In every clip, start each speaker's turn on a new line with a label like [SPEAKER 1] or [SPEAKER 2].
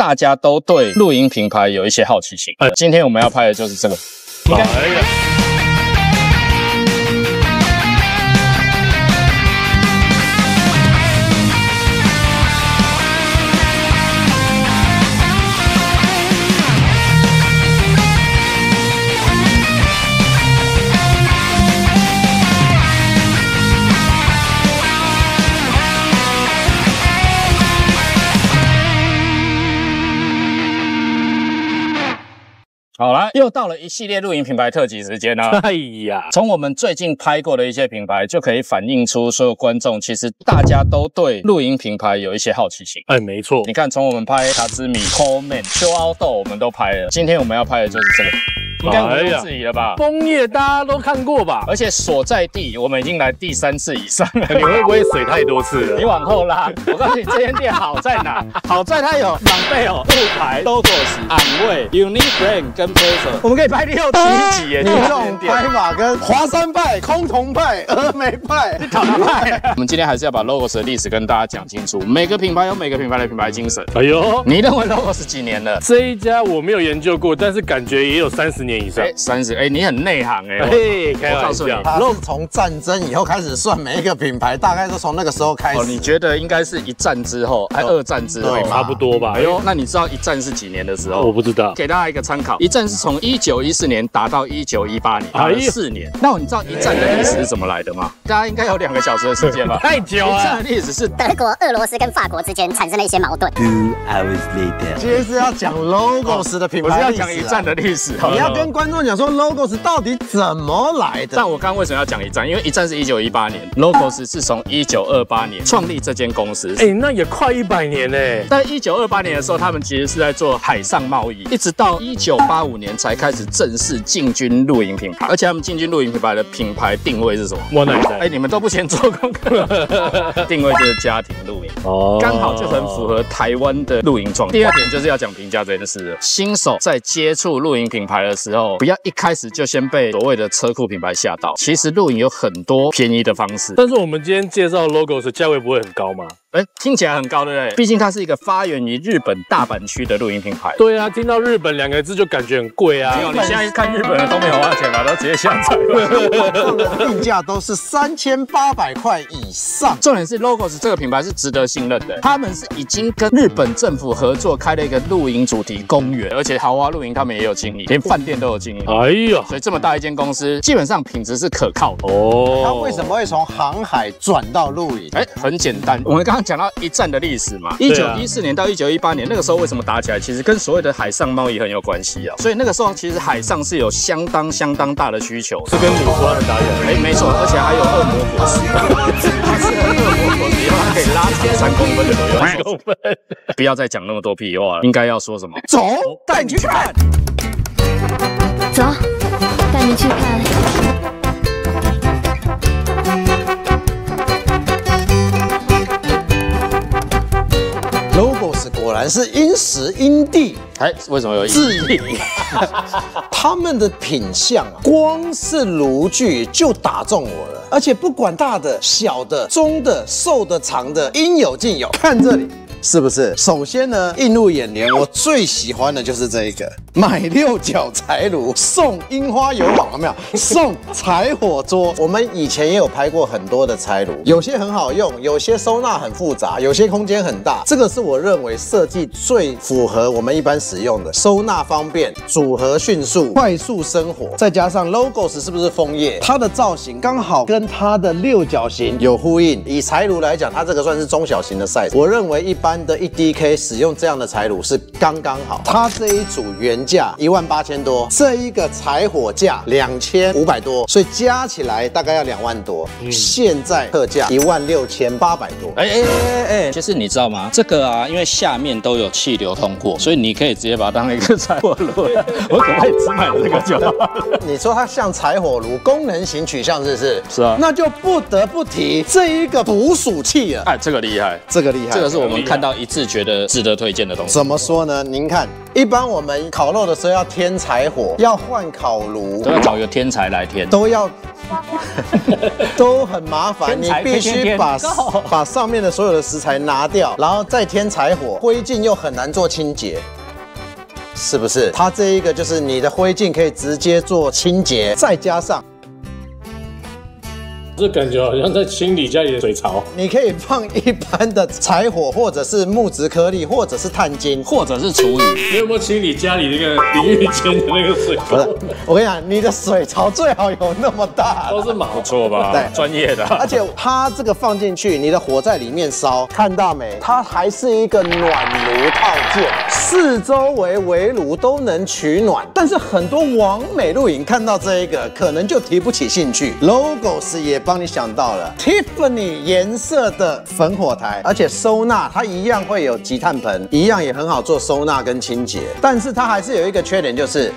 [SPEAKER 1] 大家都对露营品牌有一些好奇心。呃，今天我们要拍的就是这个。好了，又到了一系列露营品牌特辑时间了。
[SPEAKER 2] 哎呀，
[SPEAKER 1] 从我们最近拍过的一些品牌，就可以反映出所有观众其实大家都对露营品牌有一些好奇心。
[SPEAKER 2] 哎，没错
[SPEAKER 1] 你，看，从我们拍卡兹米、Coleman、秋凹豆，我们都拍了。今天我们要拍的就是这个，应该毋庸置疑了吧？
[SPEAKER 2] 枫叶大家都看过吧？
[SPEAKER 1] 而且所在地我们已经来第三次以上了。
[SPEAKER 2] 你会不会水太多次了你？
[SPEAKER 1] 往后拉，我告诉你，这间店好在哪？好在它有朗贝哦、路牌、logos、安慰、Unique Brand 跟 Pacer，我们可以拍六七集耶！
[SPEAKER 3] 你
[SPEAKER 1] 就
[SPEAKER 3] 这种拍法跟华山派、空同派、峨眉派，
[SPEAKER 1] 我们今天还是要把 logos 的历史跟大家讲清楚。每个品牌有每个品牌的品牌精神。
[SPEAKER 2] 哎呦，
[SPEAKER 1] 你认为 logos 几年了？
[SPEAKER 2] 这一家我没有研究过，但是感觉也有三十年以上
[SPEAKER 1] 哎，。三十。哎，你很内行哎。
[SPEAKER 2] 嘿，
[SPEAKER 1] 我告诉你
[SPEAKER 2] 笑，
[SPEAKER 3] 他是从战争以后开始算每一个品牌，大概都从那个时候开始
[SPEAKER 1] 哦，你。觉得应该是一战之后，还二战之后？
[SPEAKER 2] 差不多吧
[SPEAKER 1] 哎。呦，那你知道一战是几年的时候？
[SPEAKER 2] 我不知道，
[SPEAKER 1] 给大家一个参考，一战是从一九一四年打到一九一八年，打了
[SPEAKER 2] 哎
[SPEAKER 1] 四年。那你知道一战的历史是怎么来的吗？大家应该有两个小时的时间吧？
[SPEAKER 2] 太久了
[SPEAKER 1] 一战。的历史是
[SPEAKER 4] 德国、俄罗斯跟法国之间产生了一些矛盾。
[SPEAKER 5] Two hours later.
[SPEAKER 3] 今天是要讲 logos 的品牌
[SPEAKER 1] 我是要讲一战的历史。
[SPEAKER 3] 你要跟观众讲说 logos 到底怎么来的。
[SPEAKER 1] 但我刚刚为什么要讲一站？因为一站是一九一八年，Logos 是从一九二八年创立这间公司。
[SPEAKER 2] 哎，那也快一百年嘞。
[SPEAKER 1] 在一九二八年的时候，他们其实是在做海上贸易，一直到一九八五年才开始正式进军露营品牌。而且他们进军露营品牌的品牌定位是什么？
[SPEAKER 2] 我奶
[SPEAKER 1] 哎，
[SPEAKER 2] 奶。
[SPEAKER 1] 你们都不先做功课，定位就是家庭露营。
[SPEAKER 2] 哦
[SPEAKER 1] 刚好就很符合台湾的露营状态。第二点就是要讲评价这件事了。新手在接触露营品牌的时候，不要一开始就先被所谓的车库品牌吓到。其实露营有很多便宜的方式，
[SPEAKER 2] 但是我们今天介绍 logos 价位不会很高吗？
[SPEAKER 1] 哎，听起来很高，对不对？毕竟它是一个发源于日本大阪区的露营品牌。
[SPEAKER 2] 对啊，听到日本两个字就感觉很贵啊
[SPEAKER 1] 没。有，你现在看日本的都没有花钱吧，都直接下载了。
[SPEAKER 3] 定价都是三千八百块以上。
[SPEAKER 1] 重点是 Logos 这个品牌是值得信任的，他们是已经跟日本政府合作开了一个露营主题公园，而且豪华露营他们也有经营，连饭店都有经营。
[SPEAKER 2] 哎呀，
[SPEAKER 1] 所以这么大一间公司，基本上品质是可靠的。
[SPEAKER 2] 哦，
[SPEAKER 3] 它为什么会从航海转到露营？
[SPEAKER 1] 哎，很简单，我们刚刚讲到一战的历史嘛，一九一四年到一九一八年，那个时候为什么打起来，其实跟所谓的海上贸易很有关系啊。所以那个时候其实海上是有相当相当大的需求，
[SPEAKER 2] 是跟女娲的打起来？
[SPEAKER 1] 哎，没错，而且还有恶魔果实，它是恶魔果实以后，它可以拉长三公分的左右。
[SPEAKER 2] 三公分。
[SPEAKER 1] 不要再讲那么多屁话了，应该要说什么？
[SPEAKER 3] 走，带你去看。
[SPEAKER 6] 走，带你去看。
[SPEAKER 3] 果然是因时因地
[SPEAKER 1] 哎，为什么有意
[SPEAKER 3] 制
[SPEAKER 1] 义？
[SPEAKER 3] 宜，他们的品相啊，光是炉具就打中我了，而且不管大的、小的、中的、瘦的、长的，应有尽有。看这里。是不是？首先呢，映入眼帘，我最喜欢的就是这一个，买六角柴炉送樱花油网，有没有？送柴火桌。我们以前也有拍过很多的柴炉，有些很好用，有些收纳很复杂，有些空间很大。这个是我认为设计最符合我们一般使用的，收纳方便，组合迅速，快速生活，再加上 logos 是不是枫叶？它的造型刚好跟它的六角形有呼应。以柴炉来讲，它这个算是中小型的 size，我认为一般的一 DK 使用这样的柴炉是刚刚好。它这一组原价一万八千多，这一个柴火价两千五百多，所以加起来大概要两万多。现在特价一万六千八百多。
[SPEAKER 1] 哎哎哎哎，其实你知道吗？这个啊，因为下面都有气流通过，所以你可以直接把它当一个柴火炉。我可不可以只买这个就好？
[SPEAKER 3] 你说它像柴火炉，功能型取向是不是？
[SPEAKER 1] 是啊
[SPEAKER 3] 那就不得不提这一个捕鼠器了。
[SPEAKER 1] 哎，这个厉害，
[SPEAKER 3] 这个厉害，
[SPEAKER 1] 这个是我们看到一致觉得值得推荐的东西。
[SPEAKER 3] 怎么说呢？您看，一般我们烤肉的时候要添柴火，要换烤炉
[SPEAKER 1] 都，要找一个天才来添。
[SPEAKER 3] 都要 都很麻烦，你必须把 把上面的所有的食材拿掉，然后再添柴火，灰烬又很难做清洁。是不是？它这一个就是你的灰烬可以直接做清洁，再加上
[SPEAKER 2] 这感觉好像在清理家里的水槽。
[SPEAKER 3] 你可以放一般的柴火，或者是木质颗粒，或者是碳晶，
[SPEAKER 1] 或者是厨余。
[SPEAKER 2] 你有没有清理家里那个淋浴间的那个水
[SPEAKER 3] 不是
[SPEAKER 2] 槽？，
[SPEAKER 3] 我跟你讲，你的水槽最好有那么大。
[SPEAKER 2] 都是马
[SPEAKER 1] 不错吧？
[SPEAKER 3] 对
[SPEAKER 1] 专业的。
[SPEAKER 3] 而且它这个放进去，你的火在里面烧，看到没？它还是一个暖炉套件，四周围围炉都能取暖。但是很多网美露营看到这一个，可能就提不起兴趣。Logos 也帮你想到了 Tiffany 颜色的焚火台，而且收纳它一样会有集碳盆，一样也很好做收纳跟清洁。但是它还是有一个缺点，就是。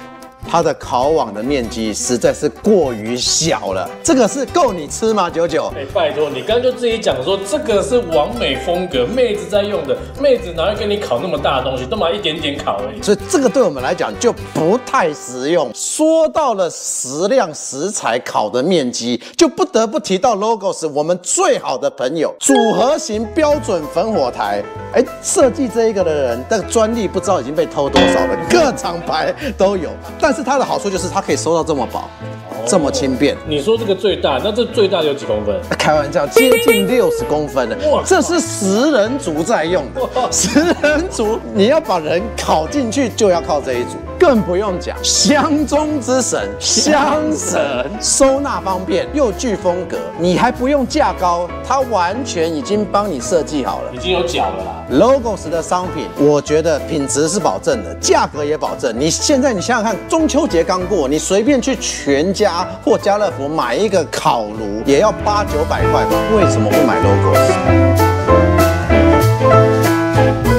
[SPEAKER 3] 它的烤网的面积实在是过于小了，这个是够你吃吗？九九，
[SPEAKER 2] 哎、拜托，你刚刚就自己讲说这个是完美风格，妹子在用的，妹子哪会给你烤那么大的东西，都嘛一点点烤而已。
[SPEAKER 3] 所以这个对我们来讲就不太实用。说到了食量、食材、烤的面积，就不得不提到 Logos 我们最好的朋友组合型标准烽火台。哎，设计这一个的人但专利不知道已经被偷多少了，各厂牌都有。但是它的好处就是它可以收到这么薄，这么轻便。
[SPEAKER 2] 你说这个最大，那这最大的有几公分？
[SPEAKER 3] 开玩笑，接近六十公分的
[SPEAKER 2] 哇，
[SPEAKER 3] 这是食人族在用的。食人族，你要把人烤进去，就要靠这一组，更不用讲箱中之神香神，收纳方便又具风格，你还不用架高，它完全已经帮你设计好了
[SPEAKER 2] 已。经有脚了啦。
[SPEAKER 3] Logos 的商品，我觉得品质是保证的，价格也保证。你现在你想想看，中秋节刚过，你随便去全家或家乐福买一个烤炉，也要八九百块吧？为什么不买 Logos？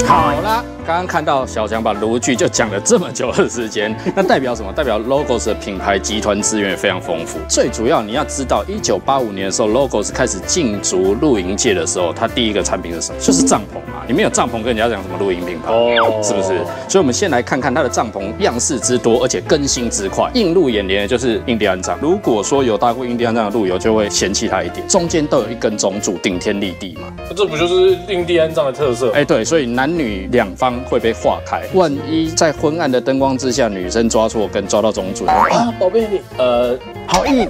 [SPEAKER 1] 好啦，刚刚看到小强把炉具就讲了这么久的时间，那代表什么？代表 Logos 的品牌集团资源也非常丰富。最主要你要知道，一九八五年的时候，Logos 开始进驻露营界的时候，它第一个产品是什么？就是帐篷。你没有帐篷，跟人家讲什么露营品牌？
[SPEAKER 2] 哦
[SPEAKER 1] 是不是？所以，我们先来看看它的帐篷样式之多，而且更新之快。映入眼帘的就是印第安帐。如果说有搭过印第安帐的路友，就会嫌弃它一点，中间都有一根中柱，顶天立地嘛。
[SPEAKER 2] 这不就是印第安帐的特色？
[SPEAKER 1] 哎，对，所以男女两方会被划开。万一在昏暗的灯光之下，女生抓错跟抓到中柱，啊，
[SPEAKER 2] 宝贝你，呃，
[SPEAKER 3] 好硬，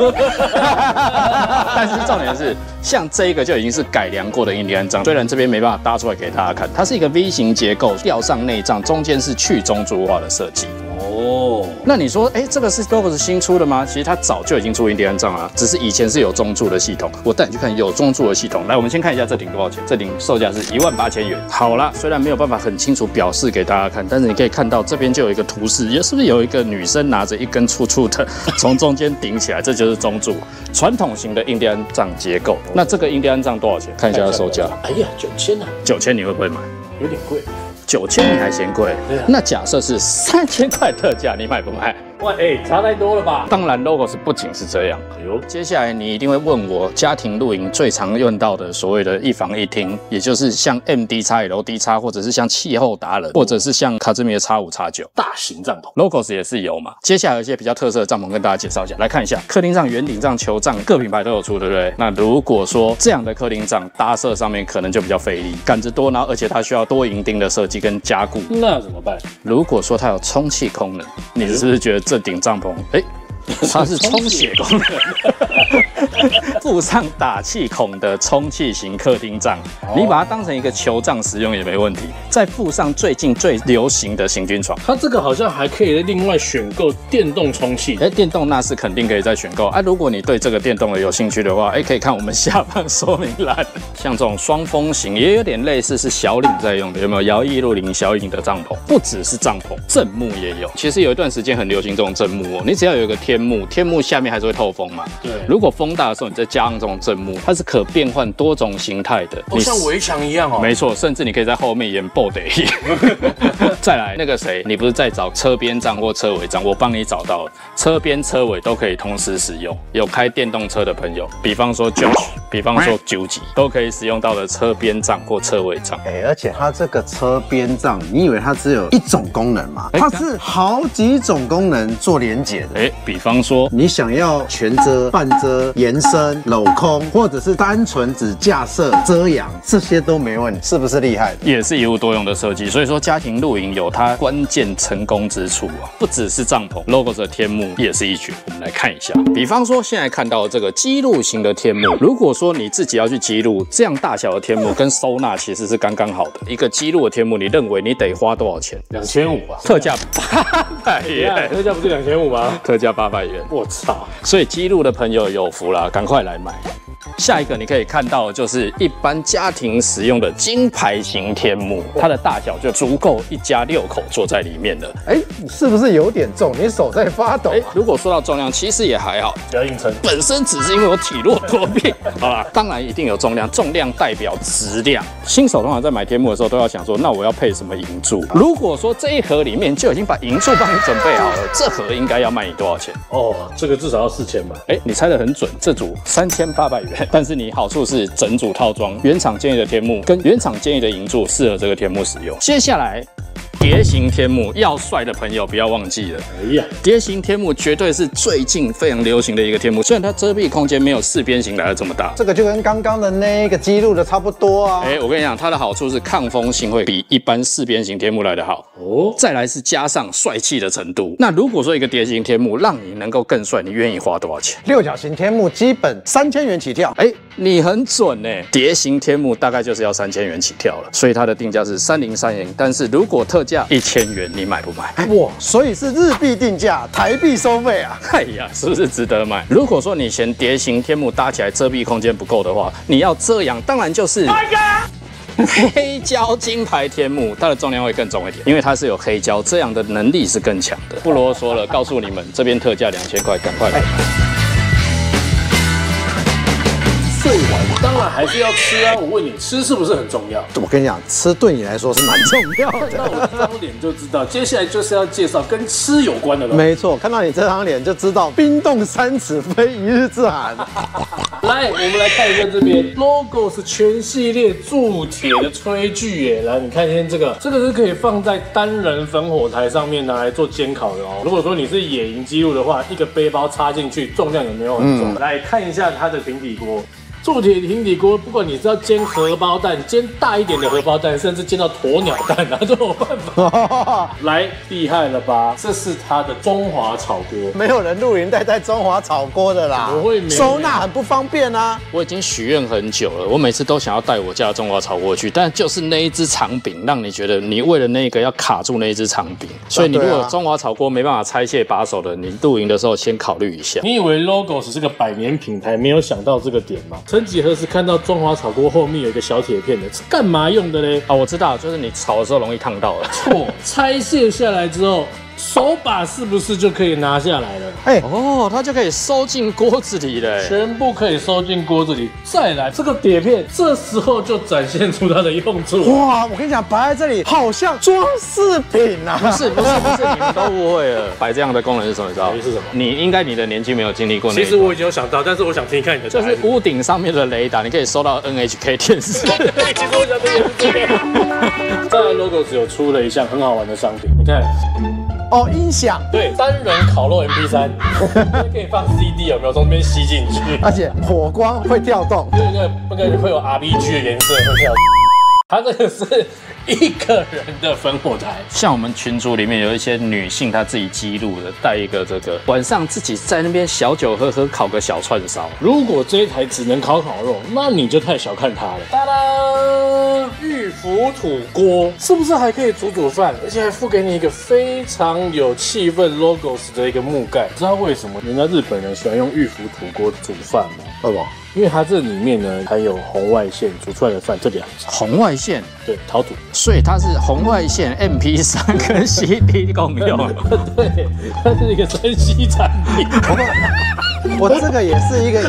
[SPEAKER 1] 但是重点是，像这一个就已经是改良过的印第安章，虽然这边没办法搭出来给大家看，它是一个 V 型结构，吊上内脏，中间是去中珠化的设计。
[SPEAKER 2] 哦，
[SPEAKER 1] 那你说，哎，这个是 Logos 新出的吗？其实它早就已经出印第安帐了，只是以前是有中柱的系统。我带你去看有中柱的系统。来，我们先看一下这顶多少钱？这顶售价是一万八千元。好啦，虽然没有办法很清楚表示给大家看，但是你可以看到这边就有一个图示，也是不是有一个女生拿着一根粗粗的 从中间顶起来，这就是中柱，传统型的印第安帐结构。那这个印第安帐多少钱？看一下它的售价，
[SPEAKER 2] 哎呀，九千啊，
[SPEAKER 1] 九千，你会不会买？
[SPEAKER 2] 有点贵。
[SPEAKER 1] 九千你还嫌贵？
[SPEAKER 2] 啊
[SPEAKER 1] 那假设是三千块特价，你买不买？
[SPEAKER 2] 哇，哎，差太多了吧？
[SPEAKER 1] 当然，Logos 不仅是这样。
[SPEAKER 2] 哎呦，
[SPEAKER 1] 接下来你一定会问我家庭露营最常用到的所谓的一房一厅，也就是像 MD 叉 LD 叉，或者是像气候达人，或者是像卡兹米的叉五叉九。
[SPEAKER 2] 大型帐篷
[SPEAKER 1] ，Logos 也是有嘛，接下来有一些比较特色的帐篷跟大家介绍一下，来看一下客厅帐、圆顶帐、球帐，各品牌都有出，对不对？那如果说这样的客厅帐搭设上面可能就比较费力，杆子多，然后而且它需要多银钉的设计跟加固。
[SPEAKER 2] 那怎么办？
[SPEAKER 1] 如果说它有充气功能，你是不是觉得这顶帐篷，哎、它是充血功能，附上打气孔的充气型客厅帐，你把它当成一个球帐使用也没问题。再附上最近最流行的行军床，
[SPEAKER 2] 它这个好像还可以另外选购电动充气，
[SPEAKER 1] 哎，电动那是肯定可以再选购啊。如果你对这个电动的有兴趣的话，哎，可以看我们下方说明栏。像这种双风型也有点类似，是小领在用的，有没有？摇曳露营小影的帐篷，不只是帐篷，正幕也有。其实有一段时间很流行这种正幕哦，你只要有一个天幕，天幕下面还是会透风嘛。
[SPEAKER 2] 对
[SPEAKER 1] 如果风大的时候，你再加上这种正木，它是可变换多种形态的。你
[SPEAKER 2] 哦像围墙一样哦。
[SPEAKER 1] 没错，甚至你可以在后面演 b o d 再来那个谁，你不是在找车边帐或车尾帐，我帮你找到了，车边车尾都可以同时使用。有开电动车的朋友，比方说 Josh，比方说九级，都可以使用到的车边帐或车尾帐。
[SPEAKER 3] 哎，而且它这个车边帐，你以为它只有一种功能吗？
[SPEAKER 1] 哎
[SPEAKER 3] 它是好几种功能做连接的。
[SPEAKER 1] 哎，比方说
[SPEAKER 3] 你想要全遮、半遮、延伸、镂空，或者是单纯只架设遮阳，这些都没问题，是不是厉害？
[SPEAKER 1] 也是一物多用的设计，所以说家庭露营有它关键成功之处啊，不只是帐篷，Logos 的天幕也是一绝。我们来看一下，比方说现在看到这个记录型的天幕，如果说你自己要去记录，这样大小的天幕跟收纳其实是刚刚好的。一个记录的天幕，你认为你得花多少钱？
[SPEAKER 2] 两千五啊，
[SPEAKER 1] 特价八百元，
[SPEAKER 2] 特价不是两千五吗？
[SPEAKER 1] 特价八百元。
[SPEAKER 2] 我操！
[SPEAKER 1] 所以记录的朋友有福啦，赶快来买。下一个你可以看到的就是一般家庭使用的金牌型天幕，它的大小就足够一家六口坐在里面了。
[SPEAKER 3] 哎，你是不是有点重？你手在发抖、
[SPEAKER 1] 哎，如果说到重量，其实也还好，
[SPEAKER 2] 不要硬撑。
[SPEAKER 1] 本身只是因为我体弱多病，好啦，当然一定有重量，重量代表质量。新手通常在买天幕的时候都要想说，那我要配什么银柱？如果说这一盒里面就已经把银柱帮你准备好了，这盒应该要卖你多少钱？
[SPEAKER 2] 哦，这个至少要四千吧？
[SPEAKER 1] 哎，你猜的很准，这组三千八百元。但是你好处是整组套装，原厂建议的天幕跟原厂建议的银柱适合这个天幕使用。接下来。蝶形天幕要帅的朋友不要忘记了，
[SPEAKER 2] 哎呀，
[SPEAKER 1] 蝶形天幕绝对是最近非常流行的一个天幕，虽然它遮蔽空间没有四边形来的这么大。
[SPEAKER 3] 这个就跟刚刚的那个记录的差不多啊。
[SPEAKER 1] 哎，我跟你讲，它的好处是抗风性会比一般四边形天幕来的好哦。再来是加上帅气的程度。那如果说一个蝶形天幕让你能够更帅，你愿意花多少钱？
[SPEAKER 3] 六角形天幕基本三千元起跳。
[SPEAKER 1] 哎，你很准呢。蝶形天幕大概就是要三千元起跳了，所以它的定价是三零三零。但是如果特价一千元，你买不买？
[SPEAKER 3] 哇，所以是日币定价，台币收费啊！
[SPEAKER 1] 哎呀，是不是值得买？如果说你嫌蝶形天幕搭起来遮蔽空间不够的话，你要遮阳，当然就是黑胶金牌天幕，它的重量会更重一点，因为它是有黑胶，遮阳的能力是更强的。不啰嗦了，告诉你们，这边特价两千块，赶快来买。
[SPEAKER 2] 当然还是要吃啊！我问你，吃是不是很重要？
[SPEAKER 3] 我跟你讲，吃对你来说是蛮重要
[SPEAKER 2] 那我
[SPEAKER 3] 的。
[SPEAKER 2] 这张脸就知道，接下来就是要介绍跟吃有关的了。
[SPEAKER 3] 没错，看到你这张脸就知道冰冻三尺非一日之寒。
[SPEAKER 2] 来，我们来看一下这边，logo 是全系列铸铁的炊具耶。来，你看一下这个，这个是可以放在单人焚火台上面拿来做煎烤的哦。如果说你是野营记录的话，一个背包插进去，重量也没有很重。来看一下它的平底锅。铸铁平底锅，不管你是要煎荷包蛋，煎大一点的荷包蛋，甚至煎到鸵鸟蛋啊，都有办法。来，厉害了吧？这是它的中华炒锅。
[SPEAKER 3] 没有人露营带带中华炒锅的啦，
[SPEAKER 2] 怎么会没
[SPEAKER 3] 收纳很不方便啊。
[SPEAKER 1] 我已经许愿很久了，我每次都想要带我家的中华炒锅去，但就是那一只长柄，让你觉得你为了那个要卡住那一只长柄，所以你如果中华炒锅没办法拆卸把手的，你露营的时候先考虑一下。
[SPEAKER 2] 你以为 Logos 是个百年品牌，没有想到这个点吗？曾几何时看到中华炒锅后面有一个小铁片的，是干嘛用的嘞？
[SPEAKER 1] 啊，我知道，就是你炒的时候容易烫到了。
[SPEAKER 2] 错，拆卸下来之后，手把是不是就可以拿下来了？
[SPEAKER 3] 哎、
[SPEAKER 1] 哦，它就可以收进锅子里了。
[SPEAKER 2] 全部可以收进锅子里。再来，这个碟片这时候就展现出它的用处。
[SPEAKER 3] 哇，我跟你讲，摆在这里好像装饰品啊。
[SPEAKER 1] 不是不是不是，你们都误会了。摆这样的功能是什么？你知道？
[SPEAKER 2] 是什么
[SPEAKER 1] 你应该你的年纪没有经历过。
[SPEAKER 2] 其实我已经有想到，但是我想听一看你的。
[SPEAKER 1] 就是屋顶上面的雷达，你可以收到 NHK 电视。
[SPEAKER 2] 对，其实我想的也是这个。再来，Logos 有出了一项很好玩的商品，你看，
[SPEAKER 3] 哦，音响，
[SPEAKER 2] 对，单人烤肉 MP 三 可以放 CD，有没有从那边吸进去？
[SPEAKER 3] 而且火光会跳动。
[SPEAKER 2] 对对，那个会有 R B G 的颜色会跳。它这个是一个人的烽火台，
[SPEAKER 1] 像我们群组里面有一些女性，她自己记录的，带一个这个，晚上自己在那边小酒喝喝，烤个小串烧。
[SPEAKER 2] 如果这一台只能烤烤肉，那你就太小看它了。哒啦，玉浮土锅是不是还可以煮煮饭？而且还附给你一个非常有气氛 logos 的一个木盖。知道为什么人家日本人喜欢用玉浮土锅煮饭吗？
[SPEAKER 3] 为什么？
[SPEAKER 2] 因为它这里面呢含有红外线煮出来的饭这两种，
[SPEAKER 1] 红外线，
[SPEAKER 2] 对，陶土。
[SPEAKER 1] 所以它是红外线 MP 三跟 CD 共用。
[SPEAKER 2] 对，它是一个山西产品。
[SPEAKER 3] 我这个也是一个。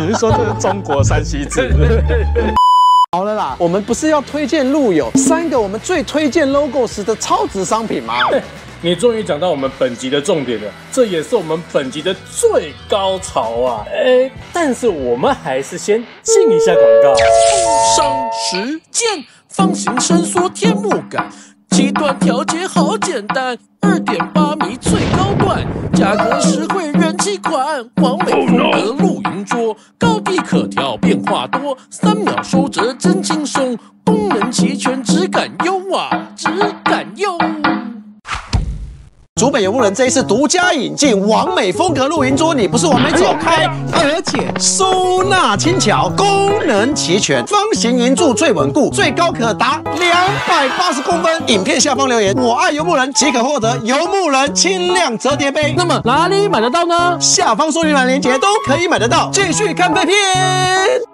[SPEAKER 1] 你是说这是中国山西制？
[SPEAKER 3] 好了啦，我们不是要推荐路友三个我们最推荐 logos 的超值商品吗？
[SPEAKER 2] 你终于讲到我们本集的重点了，这也是我们本集的最高潮啊！哎，但是我们还是先进一下广告。
[SPEAKER 5] 上时间方形伸缩天幕感，七段调节好简单，二点八米最高段，价格实惠人气款，完美风格露营桌，高低可调变化多，三秒收折真轻松，功能齐全，质感优啊，质感优。
[SPEAKER 3] 竹北游牧人这一次独家引进完美风格露营桌，你不是完美走开，而且收纳轻巧，功能齐全，方形银柱最稳固，最高可达两百八十公分。影片下方留言“我爱游牧人”即可获得游牧人轻量折叠杯。
[SPEAKER 5] 那么哪里买得到呢？
[SPEAKER 3] 下方说明栏链接都可以买得到。继续看废片。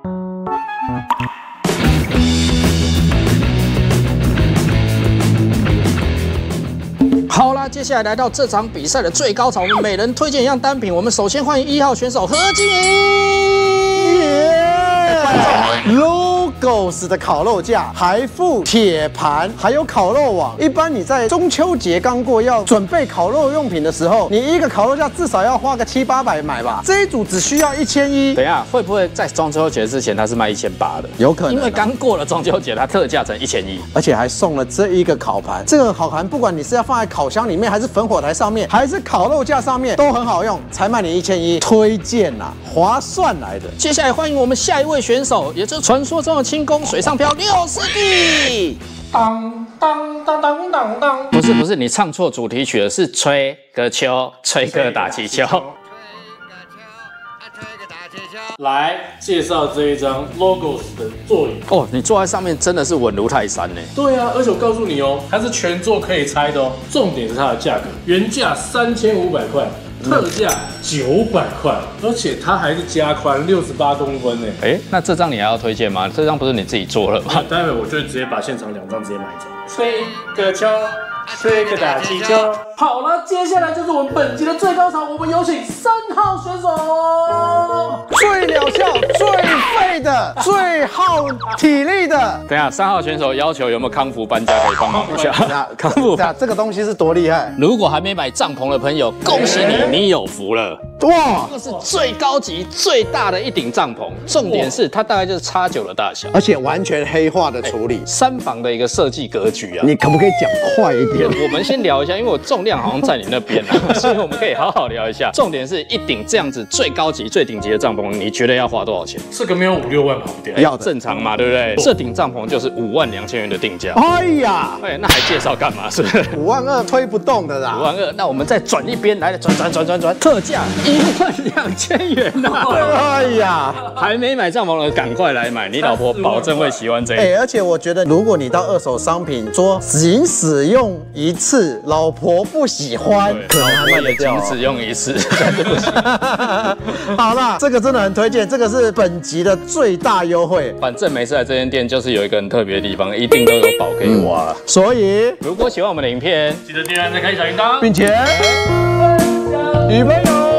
[SPEAKER 1] 啦，接下来来到这场比赛的最高潮，我们每人推荐一样单品。我们首先欢迎一号选手何静怡。
[SPEAKER 3] Logos 的烤肉架，还附铁盘，还有烤肉网。一般你在中秋节刚过，要准备烤肉用品的时候，你一个烤肉架至少要花个七八百买吧。这一组只需要一千一，
[SPEAKER 1] 等一下，会不会在中秋节之前它是卖一千八的？
[SPEAKER 3] 有可能啊
[SPEAKER 1] 因为刚过了中秋节，它特价成一千一。
[SPEAKER 3] 而且还送了这一个烤盘。这个烤盘不管你是要放在烤箱里面，还是焚火台上面，还是烤肉架上面，都很好用，才卖你一千一，推荐呐、划算来的。
[SPEAKER 1] 接下来欢迎我们下一位选手，也就是传说中的轻功水上漂六师弟。
[SPEAKER 2] 当当当当当当，
[SPEAKER 1] 不是不是，你唱错主题曲了，是吹个秋，吹个打气球。
[SPEAKER 2] 来介绍这一张 Logos 的座椅。
[SPEAKER 1] 哦，你坐在上面真的是稳如泰山呢。
[SPEAKER 2] 对啊，而且我告诉你哦，它是全座可以拆的哦。重点是它的价格，原价三千五百块，特价九百块，而且它还是加宽六十八公分呢。
[SPEAKER 1] 哎，那这张你还要推荐吗？这张不是你自己做了吗？
[SPEAKER 2] 啊，待会我就直接把现场两张直接买走。吹个球，吹个打气球。好了，接下来就是我们本集的最高潮，我们有请三号选手。
[SPEAKER 3] 最疗效、最废的、最耗体力的。
[SPEAKER 1] 等一下，三号选手要求有没有康复搬家可以帮忙一下？康复
[SPEAKER 3] 这个东西是多厉害
[SPEAKER 1] 如果还没买帐篷的朋友，恭喜你，你有福了。
[SPEAKER 3] 哇！
[SPEAKER 1] 这是最高级、最大的一顶帐篷，重点是它大概就是叉九的大小，
[SPEAKER 3] 而且完全黑化的处理，
[SPEAKER 1] 三房的一个设计格局啊。
[SPEAKER 3] 你可不可以讲快一点？
[SPEAKER 1] 我们先聊一下，因为我重量好像在你那边啊，所以我们可以好好聊一下。重点是一顶这样子最高级、最顶级的帐篷，你觉得要花多少钱？
[SPEAKER 2] 这个没有五六万跑不掉。
[SPEAKER 3] 要的。
[SPEAKER 1] 正常嘛，对不对？这顶帐篷就是五万两千元的定价。
[SPEAKER 3] 哎呀，
[SPEAKER 1] 哎，那还介绍干嘛？是不是？
[SPEAKER 3] 五万二推不动的啦
[SPEAKER 1] 五
[SPEAKER 3] 啦。
[SPEAKER 1] 万二，那我们再转一边来，转转转转转，特价一万两千元呐、
[SPEAKER 3] 哎呀，
[SPEAKER 1] 还没买帐篷的赶快来买，你老婆保证会喜欢这一
[SPEAKER 3] 哎，而且我觉得，如果你到二手商品桌仅使用一次，老婆不喜欢，可能还卖得
[SPEAKER 1] 也
[SPEAKER 3] 掉哦。
[SPEAKER 1] 仅使用一次。
[SPEAKER 3] 好啦，这个真的很推荐，这个是本集的最大优惠，
[SPEAKER 1] 反正每次来这间店就是有一个很特别的地方，一定都有宝可以挖。
[SPEAKER 3] 所以
[SPEAKER 1] 如果喜欢我们的影片，
[SPEAKER 2] 记得点赞、再开小铃铛。
[SPEAKER 3] 并且女朋友，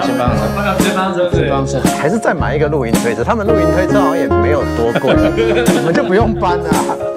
[SPEAKER 1] 车，先帮车，
[SPEAKER 2] 放直接放车先。
[SPEAKER 1] 搬车。
[SPEAKER 3] 还是再买一个露营推车，他们露营推车好像也没有多贵，我们就不用搬了。嗯